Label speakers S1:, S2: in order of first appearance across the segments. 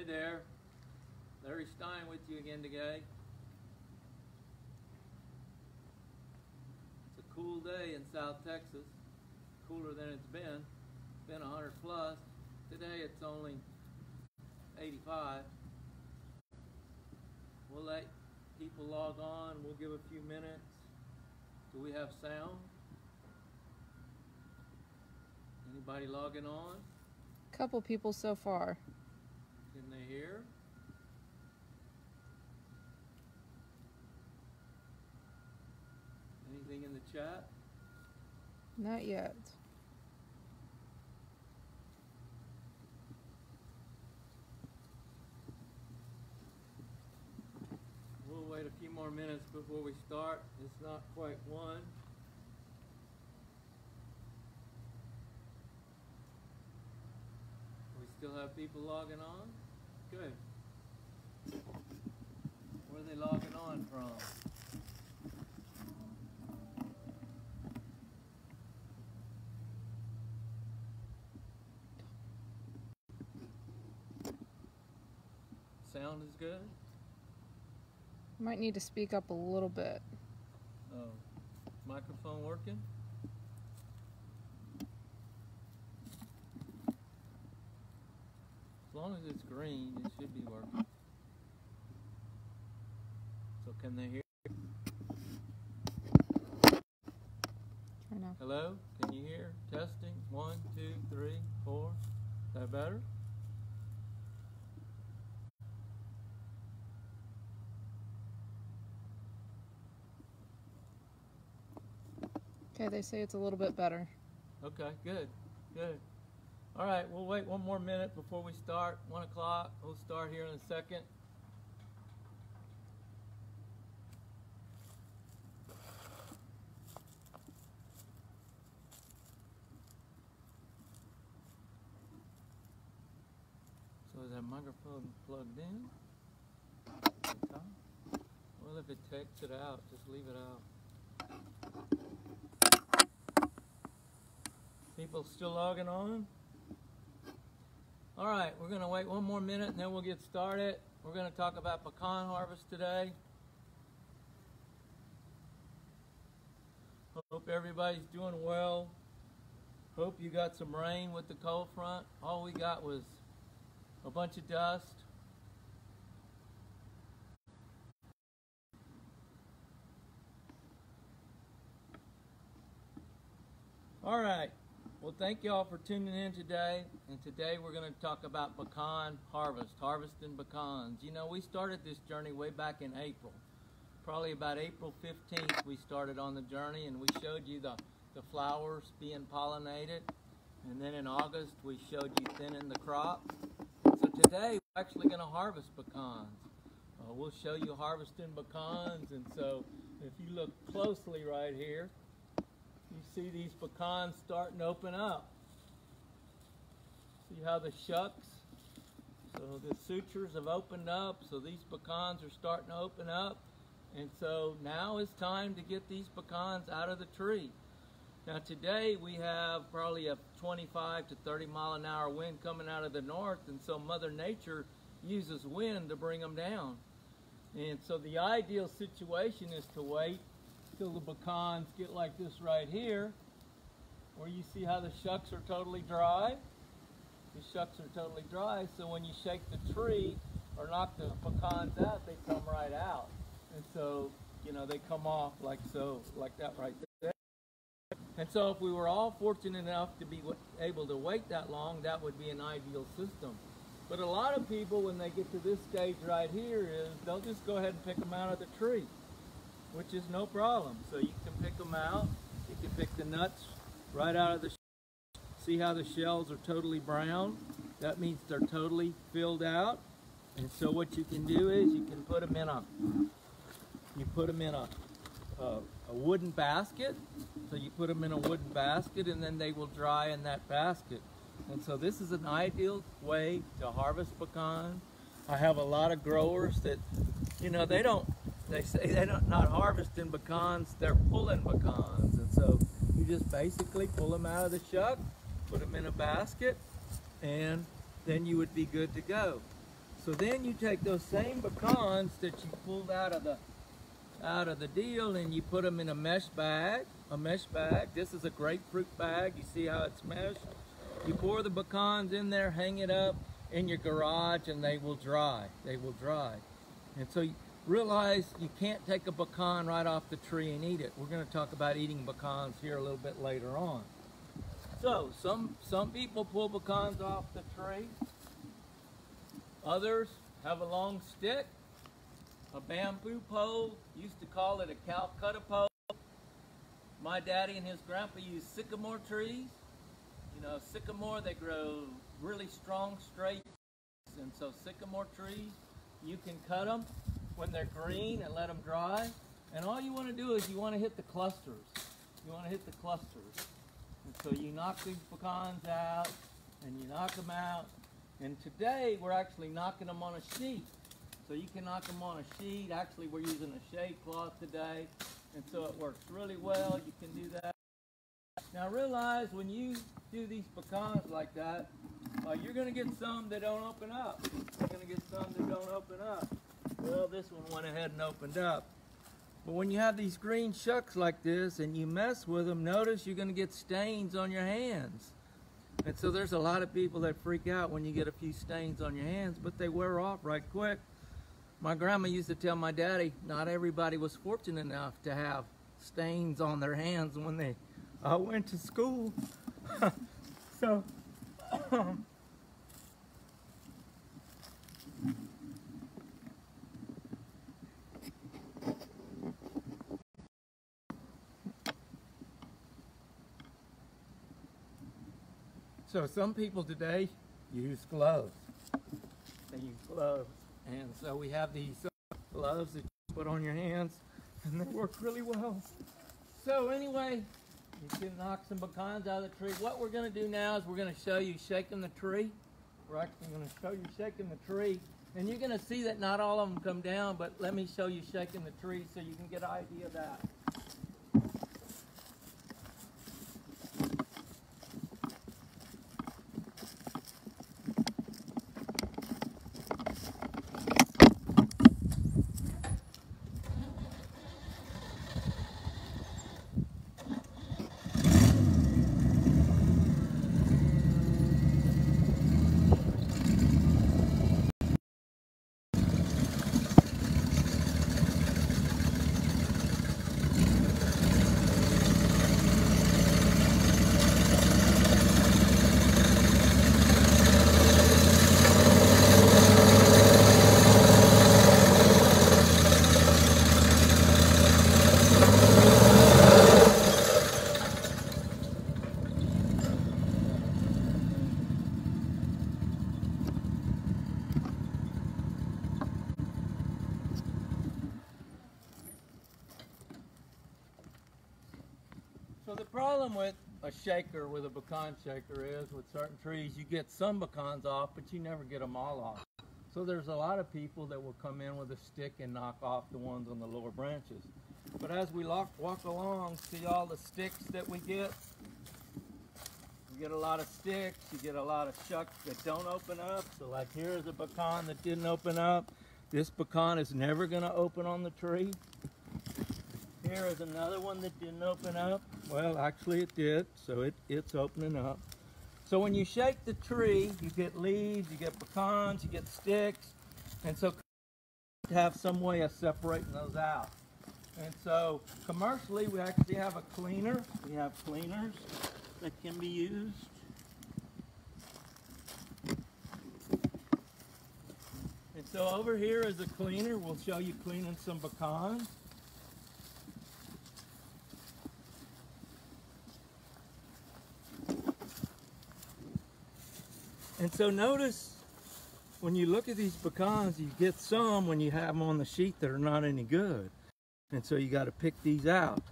S1: Hey there, Larry Stein with you again today. It's a cool day in South Texas, cooler than it's been. It's been 100 plus. Today it's only 85. We'll let people log on. We'll give a few minutes. Do we have sound? Anybody logging on?
S2: Couple people so far.
S1: Can they hear? Anything in the chat?
S2: Not yet.
S1: We'll wait a few more minutes before we start. It's not quite one. We still have people logging on? Good. Where are they logging on from? Sound is good?
S2: Might need to speak up a little bit.
S1: Oh, microphone working? As long as it's green, it should be working. So can they hear?
S2: Try now.
S1: Hello? Can you hear? Testing. One, two, three, four. Is that better?
S2: Okay, they say it's a little bit better.
S1: Okay, good, good. All right, we'll wait one more minute before we start. One o'clock. We'll start here in a second. So is that microphone plugged in? Well, if it takes it out, just leave it out. People still logging on? All right, we're going to wait one more minute and then we'll get started. We're going to talk about pecan harvest today. Hope everybody's doing well. Hope you got some rain with the cold front. All we got was a bunch of dust. All right. Well, thank y'all for tuning in today. And today we're going to talk about pecan harvest, harvesting pecans. You know, we started this journey way back in April. Probably about April 15th, we started on the journey and we showed you the, the flowers being pollinated. And then in August, we showed you thinning the crop. So today, we're actually going to harvest pecans. Uh, we'll show you harvesting pecans. And so if you look closely right here, you see these pecans starting to open up. See how the shucks, so the sutures have opened up, so these pecans are starting to open up. And so now it's time to get these pecans out of the tree. Now today we have probably a 25 to 30 mile an hour wind coming out of the north, and so Mother Nature uses wind to bring them down. And so the ideal situation is to wait till the pecans get like this right here, where you see how the shucks are totally dry. The shucks are totally dry, so when you shake the tree or knock the pecans out, they come right out. And so, you know, they come off like so, like that right there. And so if we were all fortunate enough to be able to wait that long, that would be an ideal system. But a lot of people, when they get to this stage right here, is they'll just go ahead and pick them out of the tree which is no problem. So you can pick them out. You can pick the nuts right out of the. See how the shells are totally brown? That means they're totally filled out. And so what you can do is you can put them in a. You put them in a, a, a wooden basket. So you put them in a wooden basket, and then they will dry in that basket. And so this is an ideal way to harvest pecans. I have a lot of growers that, you know, they don't they say they're not, not harvesting pecans, they're pulling pecans. And so you just basically pull them out of the shuck, put them in a basket, and then you would be good to go. So then you take those same pecans that you pulled out of the out of the deal and you put them in a mesh bag, a mesh bag. This is a grapefruit bag. You see how it's meshed? You pour the pecans in there, hang it up in your garage and they will dry. They will dry. And so realize you can't take a pecan right off the tree and eat it. We're going to talk about eating pecans here a little bit later on. So some, some people pull pecans off the tree. Others have a long stick, a bamboo pole, used to call it a Calcutta pole. My daddy and his grandpa used sycamore trees. You know, sycamore, they grow really strong, straight. And so sycamore trees, you can cut them when they're green and let them dry. And all you want to do is you want to hit the clusters. You want to hit the clusters. And so you knock these pecans out and you knock them out. And today we're actually knocking them on a sheet. So you can knock them on a sheet. Actually, we're using a shade cloth today. And so it works really well. You can do that. Now realize when you do these pecans like that, uh, you're going to get some that don't open up. You're going to get some that don't open up. Well, this one went ahead and opened up. But when you have these green shucks like this and you mess with them, notice you're going to get stains on your hands. And so there's a lot of people that freak out when you get a few stains on your hands, but they wear off right quick. My grandma used to tell my daddy not everybody was fortunate enough to have stains on their hands when they uh, went to school. so, So some people today use gloves. They use gloves. And so we have these gloves that you put on your hands and they work really well. So anyway, you can knock some pecans out of the tree. What we're going to do now is we're going to show you shaking the tree. We're actually going to show you shaking the tree. And you're going to see that not all of them come down, but let me show you shaking the tree so you can get an idea of that. So the problem with a shaker, with a pecan shaker is with certain trees, you get some pecans off, but you never get them all off. So there's a lot of people that will come in with a stick and knock off the ones on the lower branches. But as we walk, walk along, see all the sticks that we get? You get a lot of sticks, you get a lot of shucks that don't open up. So like here's a pecan that didn't open up. This pecan is never gonna open on the tree. Here is another one that didn't open up. Well, actually it did, so it, it's opening up. So when you shake the tree, you get leaves, you get pecans, you get sticks, and so to have some way of separating those out. And so commercially, we actually have a cleaner. We have cleaners that can be used. And so over here is a cleaner. We'll show you cleaning some pecans. And so notice when you look at these pecans, you get some when you have them on the sheet that are not any good. And so you got to pick these out.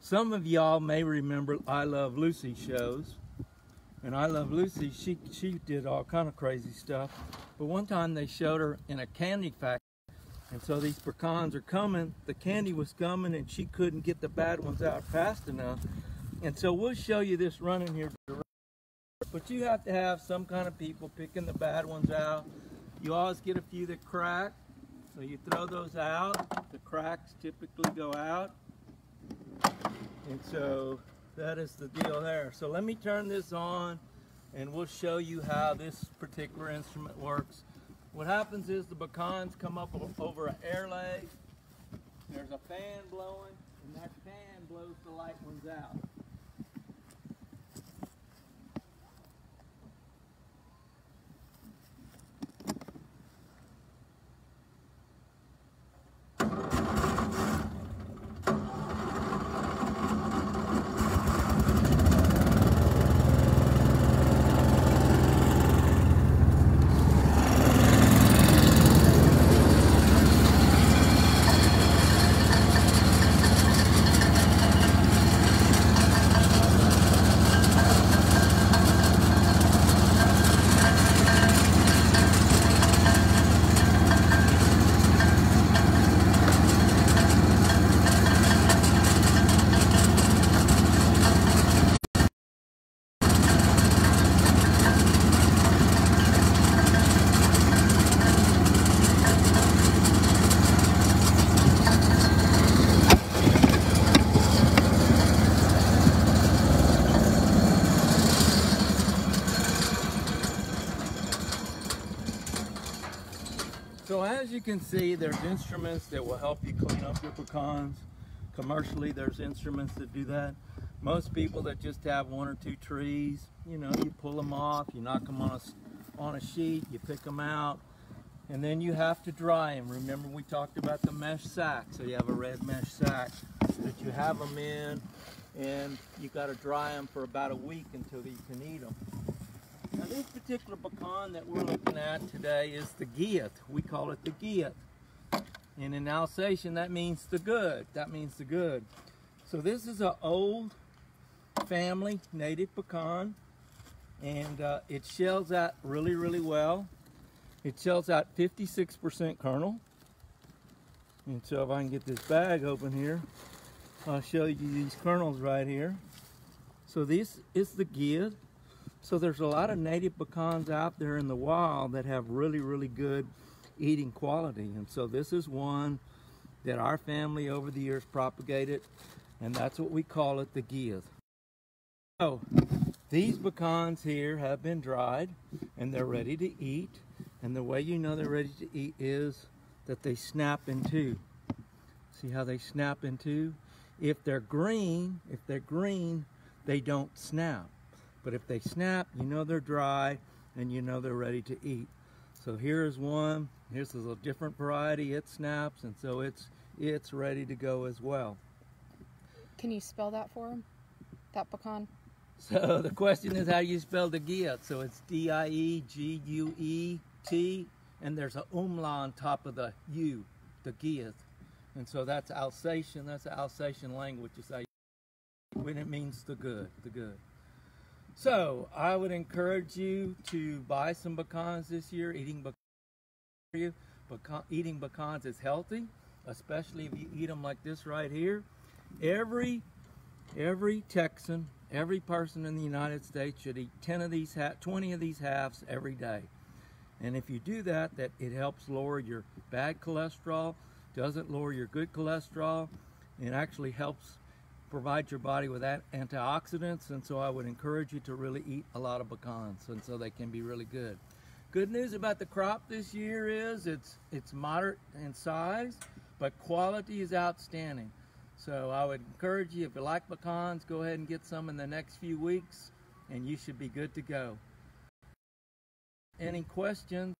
S1: Some of y'all may remember I Love Lucy shows. And I Love Lucy, she, she did all kind of crazy stuff. But one time they showed her in a candy factory. And so these pecans are coming. The candy was coming and she couldn't get the bad ones out fast enough. And so we'll show you this running here. But you have to have some kind of people picking the bad ones out. You always get a few that crack, so you throw those out. The cracks typically go out. And so that is the deal there. So let me turn this on and we'll show you how this particular instrument works. What happens is the pecans come up over an air leg. There's a fan blowing and that fan blows the light ones out. So as you can see, there's instruments that will help you clean up your pecans. Commercially, there's instruments that do that. Most people that just have one or two trees, you know, you pull them off, you knock them on a, on a sheet, you pick them out, and then you have to dry them. Remember we talked about the mesh sack, so you have a red mesh sack that you have them in, and you've got to dry them for about a week until you can eat them. This particular pecan that we're looking at today is the Güet. We call it the Güet. And in Alsatian that means the good. That means the good. So this is an old family native pecan and uh, it shells out really really well. It shells out 56% kernel. And so if I can get this bag open here, I'll show you these kernels right here. So this is the Güet. So there's a lot of native pecans out there in the wild that have really, really good eating quality. And so this is one that our family over the years propagated, and that's what we call it, the Güet. So these pecans here have been dried, and they're ready to eat. And the way you know they're ready to eat is that they snap in two. See how they snap in two? If they're green, if they're green, they don't snap. But if they snap, you know they're dry and you know they're ready to eat. So here's one. Here's a different variety. It snaps and so it's it's ready to go as well.
S2: Can you spell that for him? That pecan?
S1: So the question is how you spell the Güet. So it's D-I-E-G-U-E-T and there's a umla on top of the U, the Guyot. And so that's Alsatian. That's the Alsatian language. It's when it means the good, the good. So I would encourage you to buy some pecans this year. Eating pecans, pecan, eating pecans is healthy, especially if you eat them like this right here. Every every Texan, every person in the United States should eat 10 of these, 20 of these halves every day. And if you do that, that it helps lower your bad cholesterol, doesn't lower your good cholesterol, and actually helps provide your body with antioxidants and so I would encourage you to really eat a lot of pecans and so they can be really good. Good news about the crop this year is it's it's moderate in size but quality is outstanding. So I would encourage you if you like pecans go ahead and get some in the next few weeks and you should be good to go. Any questions?